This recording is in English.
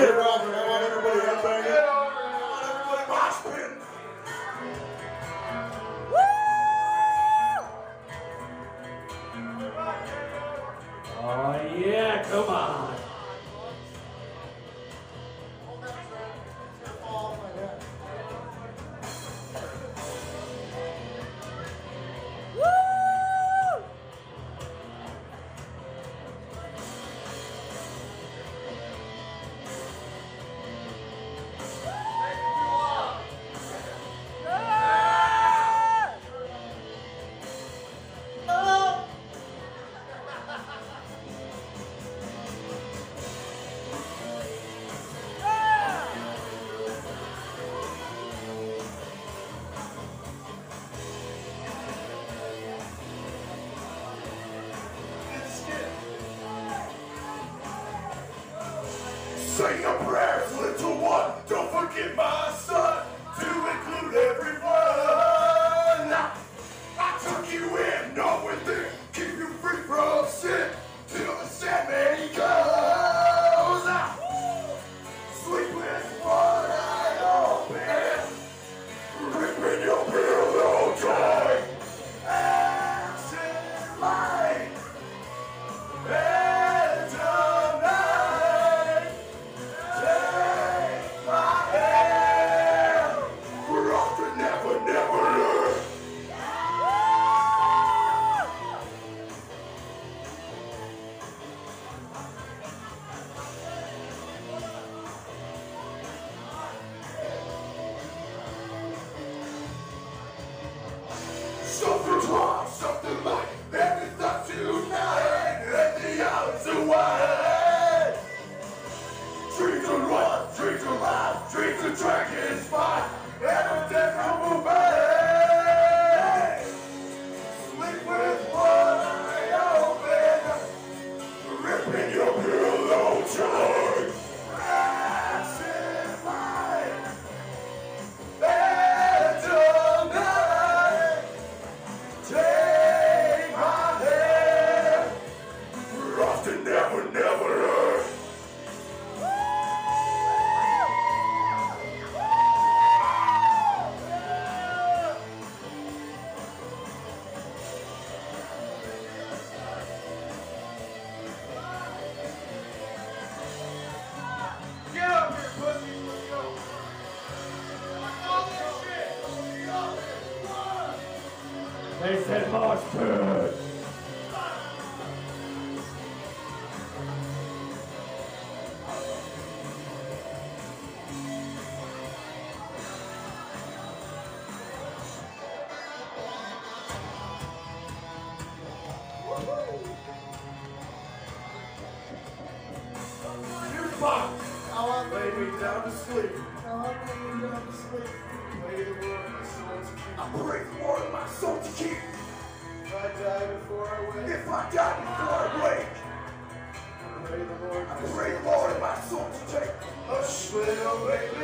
pit Robert. I want everybody out there. I want everybody mosh pit. Woo! Oh yeah, come on. Say your prayers, little one. Don't forget my wrong, something like everything tonight, and the hours away. They said mosh pit. Jukebox. Lay me down to sleep. Lay the Lord my soul to keep. I pray I wake, If I die before I wake, I pray the Lord my soul to take. Hush, little baby,